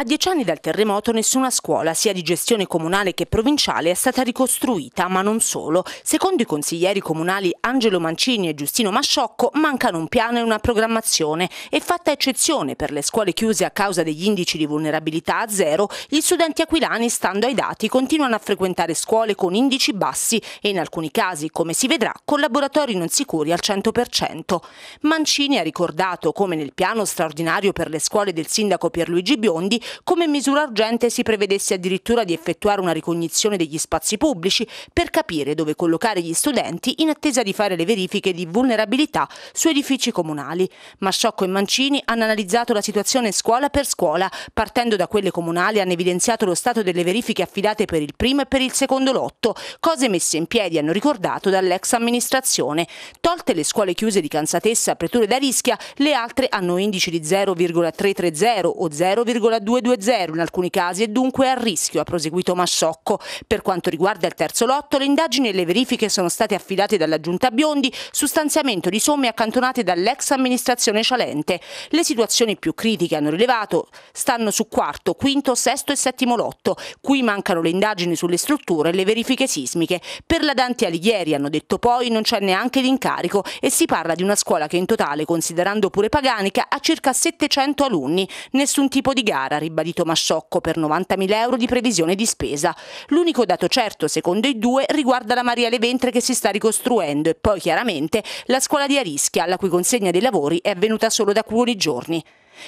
A dieci anni dal terremoto nessuna scuola, sia di gestione comunale che provinciale, è stata ricostruita, ma non solo. Secondo i consiglieri comunali Angelo Mancini e Giustino Masciocco, mancano un piano e una programmazione e fatta eccezione per le scuole chiuse a causa degli indici di vulnerabilità a zero, gli studenti aquilani, stando ai dati, continuano a frequentare scuole con indici bassi e in alcuni casi, come si vedrà, con laboratori non sicuri al 100%. Mancini ha ricordato come nel piano straordinario per le scuole del sindaco Pierluigi Biondi come misura urgente si prevedesse addirittura di effettuare una ricognizione degli spazi pubblici per capire dove collocare gli studenti in attesa di fare le verifiche di vulnerabilità su edifici comunali. Masciocco e Mancini hanno analizzato la situazione scuola per scuola, partendo da quelle comunali hanno evidenziato lo stato delle verifiche affidate per il primo e per il secondo lotto, cose messe in piedi, hanno ricordato, dall'ex amministrazione. Tolte le scuole chiuse di Cansatessa, Pretura ed Arischia, le altre hanno indici di 0,330 o 0,2 220 in alcuni casi e dunque a rischio, ha proseguito Masciocco. Per quanto riguarda il terzo lotto, le indagini e le verifiche sono state affidate dalla Giunta Biondi su stanziamento di somme accantonate dall'ex amministrazione Cialente. Le situazioni più critiche, hanno rilevato, stanno su quarto, quinto, sesto e settimo lotto. Qui mancano le indagini sulle strutture e le verifiche sismiche. Per la Dante Alighieri, hanno detto poi, non c'è neanche l'incarico e si parla di una scuola che in totale, considerando pure Paganica, ha circa 700 alunni. Nessun tipo di gara, ribadito Masciocco, per 90.000 euro di previsione di spesa. L'unico dato certo, secondo i due, riguarda la Maria Leventre che si sta ricostruendo e poi chiaramente la scuola di Arischia, la cui consegna dei lavori è avvenuta solo da alcuni giorni.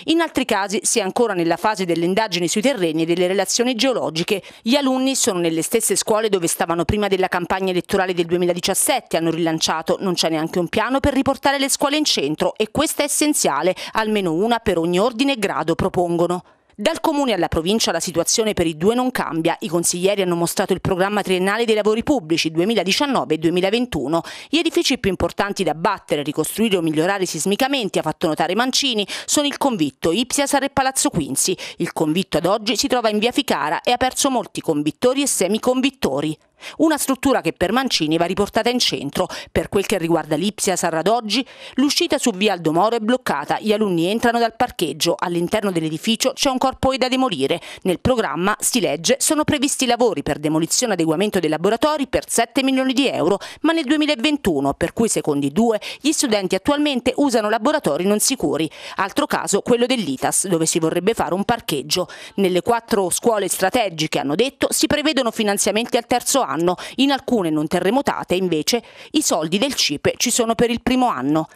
In altri casi si è ancora nella fase delle indagini sui terreni e delle relazioni geologiche. Gli alunni sono nelle stesse scuole dove stavano prima della campagna elettorale del 2017, hanno rilanciato, non c'è neanche un piano per riportare le scuole in centro e questa è essenziale, almeno una per ogni ordine e grado propongono. Dal comune alla provincia la situazione per i due non cambia. I consiglieri hanno mostrato il programma triennale dei lavori pubblici 2019 2021. Gli edifici più importanti da battere, ricostruire o migliorare sismicamente, ha fatto notare Mancini, sono il convitto Ipsiasar e Palazzo Quinzi. Il convitto ad oggi si trova in via Ficara e ha perso molti convittori e semiconvittori. Una struttura che per Mancini va riportata in centro. Per quel che riguarda l'Ipsia Sarradoggi, l'uscita su via Aldomoro è bloccata. Gli alunni entrano dal parcheggio. All'interno dell'edificio c'è un corpo da demolire. Nel programma, si legge, sono previsti lavori per demolizione e adeguamento dei laboratori per 7 milioni di euro, ma nel 2021, per cui secondo i due, gli studenti attualmente usano laboratori non sicuri. Altro caso quello dell'ITAS, dove si vorrebbe fare un parcheggio. Nelle quattro scuole strategiche, hanno detto, si prevedono finanziamenti al terzo anno anno, in alcune non terremotate invece i soldi del CIPE ci sono per il primo anno.